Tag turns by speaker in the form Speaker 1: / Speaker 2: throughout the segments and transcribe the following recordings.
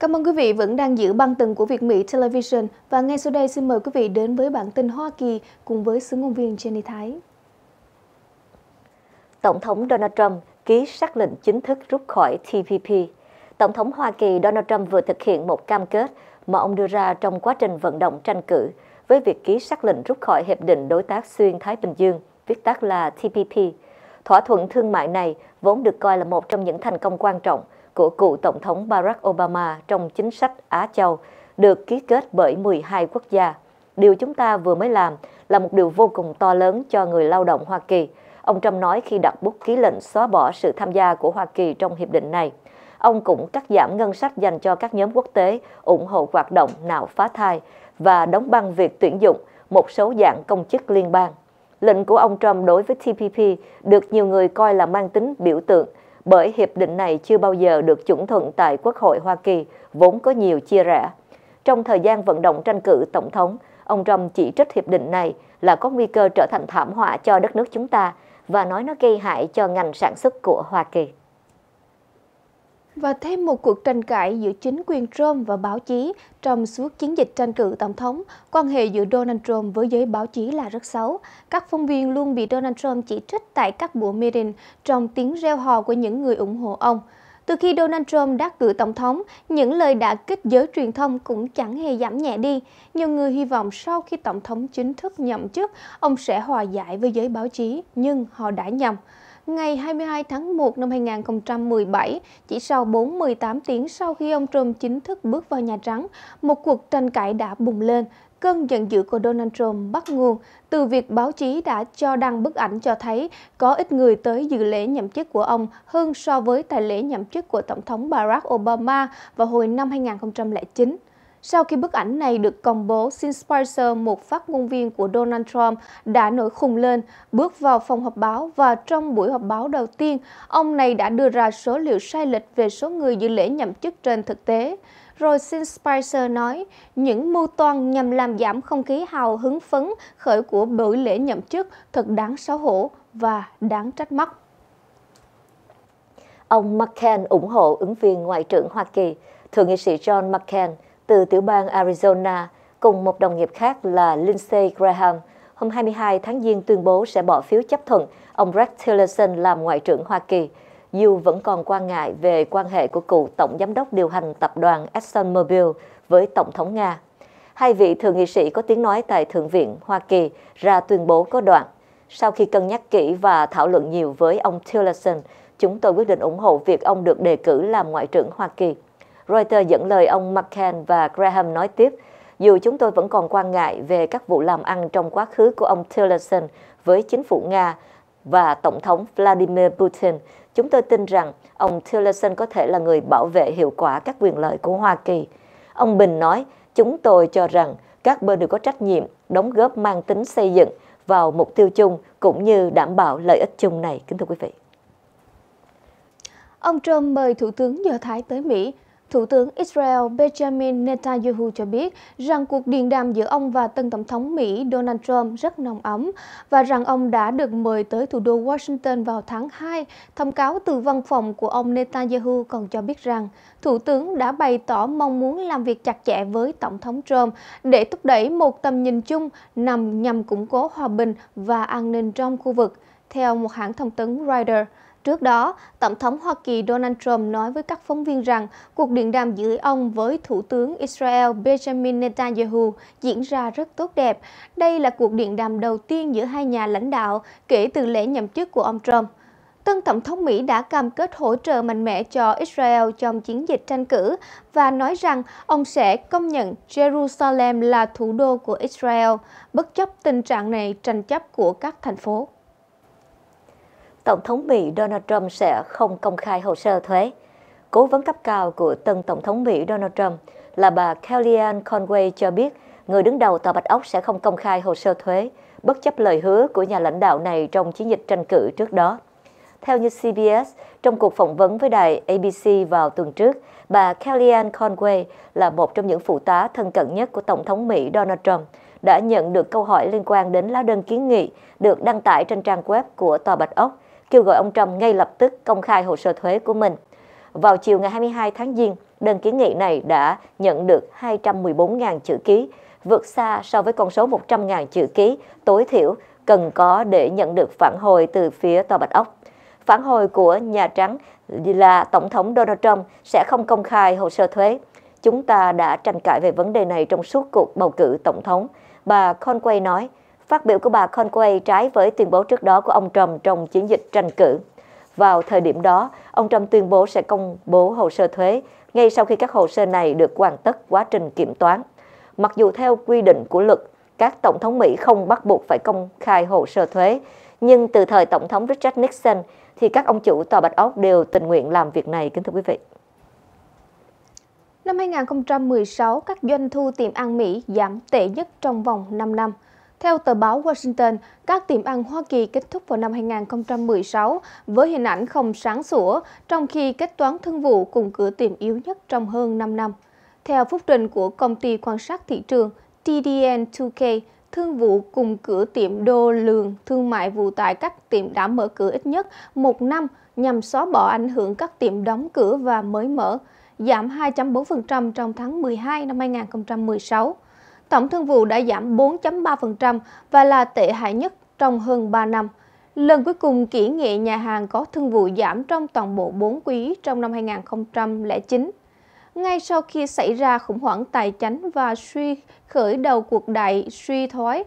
Speaker 1: Cảm ơn quý vị vẫn đang giữ băng tần của Việt Mỹ Television và ngay sau đây xin mời quý vị đến với bản tin Hoa Kỳ cùng với xứ ngôn viên Jenny Thái.
Speaker 2: Tổng thống Donald Trump ký xác lệnh chính thức rút khỏi TPP. Tổng thống Hoa Kỳ Donald Trump vừa thực hiện một cam kết mà ông đưa ra trong quá trình vận động tranh cử với việc ký xác lệnh rút khỏi Hiệp định Đối tác Xuyên Thái Bình Dương, viết tắt là TPP. Thỏa thuận thương mại này vốn được coi là một trong những thành công quan trọng của cựu Tổng thống Barack Obama trong chính sách Á Châu, được ký kết bởi 12 quốc gia. Điều chúng ta vừa mới làm là một điều vô cùng to lớn cho người lao động Hoa Kỳ, ông Trump nói khi đặt bút ký lệnh xóa bỏ sự tham gia của Hoa Kỳ trong hiệp định này. Ông cũng cắt giảm ngân sách dành cho các nhóm quốc tế ủng hộ hoạt động nạo phá thai và đóng băng việc tuyển dụng một số dạng công chức liên bang. Lệnh của ông Trump đối với TPP được nhiều người coi là mang tính biểu tượng bởi hiệp định này chưa bao giờ được chuẩn thuận tại Quốc hội Hoa Kỳ, vốn có nhiều chia rẽ. Trong thời gian vận động tranh cử tổng thống, ông Trump chỉ trích hiệp định này là có nguy cơ trở thành thảm họa cho đất nước chúng ta và nói nó gây hại cho ngành sản xuất của Hoa Kỳ.
Speaker 1: Và thêm một cuộc tranh cãi giữa chính quyền Trump và báo chí trong suốt chiến dịch tranh cử tổng thống, quan hệ giữa Donald Trump với giới báo chí là rất xấu. Các phóng viên luôn bị Donald Trump chỉ trích tại các buổi meeting trong tiếng reo hò của những người ủng hộ ông. Từ khi Donald Trump đắc cử tổng thống, những lời đã kích giới truyền thông cũng chẳng hề giảm nhẹ đi. Nhiều người hy vọng sau khi tổng thống chính thức nhậm chức, ông sẽ hòa giải với giới báo chí, nhưng họ đã nhầm ngày 22 tháng 1 năm 2017, chỉ sau 48 tiếng sau khi ông Trump chính thức bước vào Nhà Trắng, một cuộc tranh cãi đã bùng lên. Cơn giận dữ của Donald Trump bắt nguồn từ việc báo chí đã cho đăng bức ảnh cho thấy có ít người tới dự lễ nhậm chức của ông hơn so với tại lễ nhậm chức của Tổng thống Barack Obama vào hồi năm 2009. Sau khi bức ảnh này được công bố, Sean Spicer, một phát ngôn viên của Donald Trump, đã nổi khùng lên, bước vào phòng họp báo và trong buổi họp báo đầu tiên, ông này đã đưa ra số liệu sai lệch về số người dự lễ nhậm chức trên thực tế. Rồi Sean Spicer nói, những mưu toan nhằm làm giảm không khí hào hứng phấn khởi của buổi lễ nhậm chức thật đáng xấu hổ và đáng trách móc.
Speaker 2: Ông McCain ủng hộ ứng viên Ngoại trưởng Hoa Kỳ, Thượng nghị sĩ John McCain, từ tiểu bang Arizona cùng một đồng nghiệp khác là Lindsey Graham hôm 22 tháng Giêng tuyên bố sẽ bỏ phiếu chấp thuận ông Rex Tillerson làm Ngoại trưởng Hoa Kỳ, dù vẫn còn quan ngại về quan hệ của cựu Tổng Giám đốc điều hành tập đoàn ExxonMobil với Tổng thống Nga. Hai vị thượng nghị sĩ có tiếng nói tại Thượng viện Hoa Kỳ ra tuyên bố có đoạn. Sau khi cân nhắc kỹ và thảo luận nhiều với ông Tillerson, chúng tôi quyết định ủng hộ việc ông được đề cử làm Ngoại trưởng Hoa Kỳ. Reuters dẫn lời ông McCain và Graham nói tiếp, dù chúng tôi vẫn còn quan ngại về các vụ làm ăn trong quá khứ của ông Tillerson với chính phủ Nga và Tổng thống Vladimir Putin, chúng tôi tin rằng ông Tillerson có thể là người bảo vệ hiệu quả các quyền lợi của Hoa Kỳ. Ông Bình nói, chúng tôi cho rằng các bên đều có trách nhiệm đóng góp mang tính xây dựng vào mục tiêu chung cũng như đảm bảo lợi ích chung này. Kính thưa quý vị.
Speaker 1: Ông Trump mời Thủ tướng Do Thái tới Mỹ Thủ tướng Israel Benjamin Netanyahu cho biết rằng cuộc điện đàm giữa ông và tân tổng thống Mỹ Donald Trump rất nồng ấm và rằng ông đã được mời tới thủ đô Washington vào tháng 2. Thông cáo từ văn phòng của ông Netanyahu còn cho biết rằng Thủ tướng đã bày tỏ mong muốn làm việc chặt chẽ với Tổng thống Trump để thúc đẩy một tầm nhìn chung nằm nhằm củng cố hòa bình và an ninh trong khu vực, theo một hãng thông tấn Reuters. Trước đó, Tổng thống Hoa Kỳ Donald Trump nói với các phóng viên rằng cuộc điện đàm giữa ông với Thủ tướng Israel Benjamin Netanyahu diễn ra rất tốt đẹp. Đây là cuộc điện đàm đầu tiên giữa hai nhà lãnh đạo kể từ lễ nhậm chức của ông Trump. Tân Tổng thống Mỹ đã cam kết hỗ trợ mạnh mẽ cho Israel trong chiến dịch tranh cử và nói rằng ông sẽ công nhận Jerusalem là thủ đô của Israel, bất chấp tình trạng này tranh chấp của các thành phố.
Speaker 2: Tổng thống Mỹ Donald Trump sẽ không công khai hồ sơ thuế. Cố vấn cấp cao của tân Tổng thống Mỹ Donald Trump là bà Kellyanne Conway cho biết người đứng đầu Tòa Bạch Ốc sẽ không công khai hồ sơ thuế, bất chấp lời hứa của nhà lãnh đạo này trong chiến dịch tranh cử trước đó. Theo như CBS, trong cuộc phỏng vấn với đài ABC vào tuần trước, bà Kellyanne Conway là một trong những phụ tá thân cận nhất của Tổng thống Mỹ Donald Trump, đã nhận được câu hỏi liên quan đến lá đơn kiến nghị được đăng tải trên trang web của Tòa Bạch Ốc kêu gọi ông Trump ngay lập tức công khai hồ sơ thuế của mình. Vào chiều ngày 22 tháng Giêng, đơn kiến nghị này đã nhận được 214.000 chữ ký, vượt xa so với con số 100.000 chữ ký tối thiểu cần có để nhận được phản hồi từ phía Tòa Bạch Ốc. Phản hồi của Nhà Trắng là Tổng thống Donald Trump sẽ không công khai hồ sơ thuế. Chúng ta đã tranh cãi về vấn đề này trong suốt cuộc bầu cử Tổng thống. Bà Conway nói, phát biểu của bà Conway trái với tuyên bố trước đó của ông Trump trong chiến dịch tranh cử. Vào thời điểm đó, ông Trump tuyên bố sẽ công bố hồ sơ thuế ngay sau khi các hồ sơ này được hoàn tất quá trình kiểm toán. Mặc dù theo quy định của luật, các tổng thống Mỹ không bắt buộc phải công khai hồ sơ thuế, nhưng từ thời tổng thống Richard Nixon thì các ông chủ tòa Bạch Ốc đều tình nguyện làm việc này, kính thưa quý vị.
Speaker 1: Năm 2016, các doanh thu tiệm ăn Mỹ giảm tệ nhất trong vòng 5 năm. Theo tờ báo Washington, các tiệm ăn Hoa Kỳ kết thúc vào năm 2016 với hình ảnh không sáng sủa, trong khi kết toán thương vụ cùng cửa tiệm yếu nhất trong hơn 5 năm. Theo phúc trình của công ty quan sát thị trường TDN2K, thương vụ cùng cửa tiệm đô lường thương mại vụ tại các tiệm đã mở cửa ít nhất một năm nhằm xóa bỏ ảnh hưởng các tiệm đóng cửa và mới mở, giảm 2.4% trong tháng 12 năm 2016. Tổng thương vụ đã giảm 4.3% và là tệ hại nhất trong hơn 3 năm. Lần cuối cùng kỹ nghệ nhà hàng có thương vụ giảm trong toàn bộ 4 quý trong năm 2009 ngay sau khi xảy ra khủng hoảng tài chính và suy khởi đầu cuộc đại suy thoái.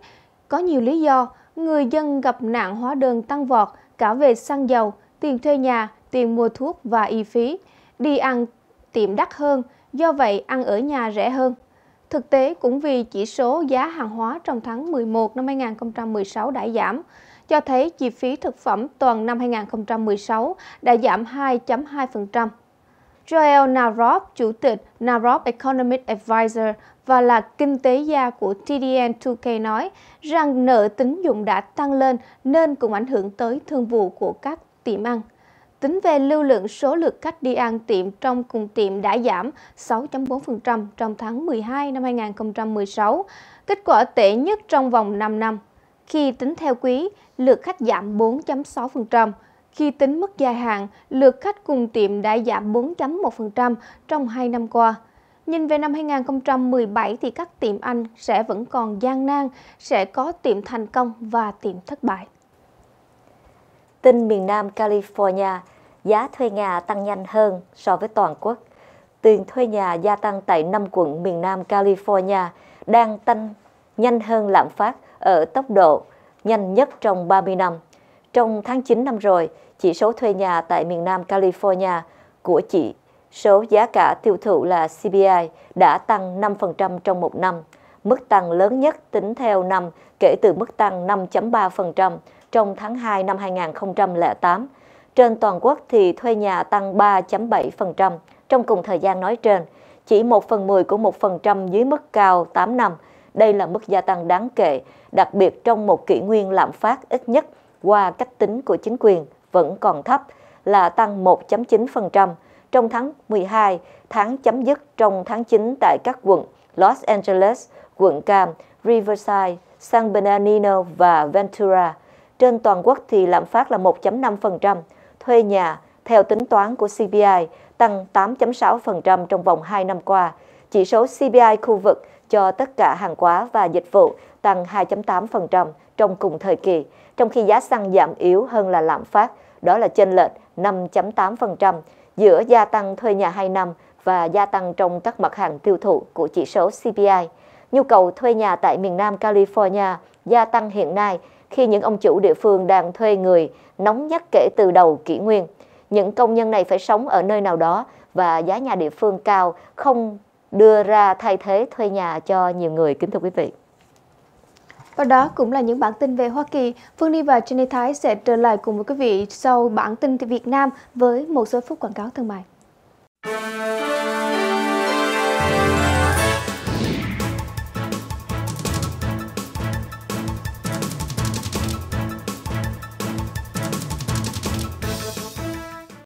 Speaker 1: Có nhiều lý do, người dân gặp nạn hóa đơn tăng vọt cả về xăng dầu, tiền thuê nhà, tiền mua thuốc và y phí. Đi ăn tiệm đắt hơn, do vậy ăn ở nhà rẻ hơn. Thực tế cũng vì chỉ số giá hàng hóa trong tháng 11 năm 2016 đã giảm, cho thấy chi phí thực phẩm toàn năm 2016 đã giảm 2.2%. Joel Narop, chủ tịch Narop Economic Advisor và là kinh tế gia của TDN2K nói rằng nợ tín dụng đã tăng lên nên cũng ảnh hưởng tới thương vụ của các tiệm ăn. Tính về lưu lượng số lượt khách đi ăn tiệm trong cùng tiệm đã giảm 6.4% trong tháng 12 năm 2016, kết quả tệ nhất trong vòng 5 năm. Khi tính theo quý, lượt khách giảm 4.6%, khi tính mức dài hạn, lượt khách cùng tiệm đã giảm 4.1% trong 2 năm qua. Nhìn về năm 2017 thì các tiệm Anh sẽ vẫn còn gian nan, sẽ có tiệm thành công và tiệm thất bại.
Speaker 2: Tin miền Nam California, giá thuê nhà tăng nhanh hơn so với toàn quốc. Tiền thuê nhà gia tăng tại 5 quận miền Nam California đang tăng nhanh hơn lạm phát ở tốc độ nhanh nhất trong 30 năm. Trong tháng 9 năm rồi, chỉ số thuê nhà tại miền Nam California của chỉ số giá cả tiêu thụ là CPI đã tăng 5% trong một năm, mức tăng lớn nhất tính theo năm kể từ mức tăng 5.3% trong tháng 2 năm 2008. Trên toàn quốc thì thuê nhà tăng 3.7% trong cùng thời gian nói trên, chỉ 1 phần 10 của 1% dưới mức cao 8 năm. Đây là mức gia tăng đáng kể, đặc biệt trong một kỷ nguyên lạm phát ít nhất qua cách tính của chính quyền vẫn còn thấp là tăng 1.9% trong tháng 12, tháng chấm dứt trong tháng 9 tại các quận Los Angeles, quận Cam, Riverside, San Bernardino và Ventura. Trên toàn quốc thì lạm phát là 1.5%, thuê nhà theo tính toán của CPI tăng 8.6% trong vòng 2 năm qua. Chỉ số CPI khu vực cho tất cả hàng hóa và dịch vụ tăng 2.8% trong cùng thời kỳ, trong khi giá xăng giảm yếu hơn là lạm phát, đó là chênh lệch 5.8% giữa gia tăng thuê nhà 2 năm và gia tăng trong các mặt hàng tiêu thụ của chỉ số CPI. Nhu cầu thuê nhà tại miền Nam California gia tăng hiện nay khi những ông chủ địa phương đang thuê người nóng nhất kể từ đầu kỷ nguyên. Những công nhân này phải sống ở nơi nào đó và giá nhà địa phương cao, không đưa ra thay thế thuê nhà cho nhiều người, kính thưa quý vị.
Speaker 1: Và đó cũng là những bản tin về Hoa Kỳ. Phương Ni và Jenny Thái sẽ trở lại cùng với quý vị sau bản tin từ Việt Nam với một số phút quảng cáo thương mại.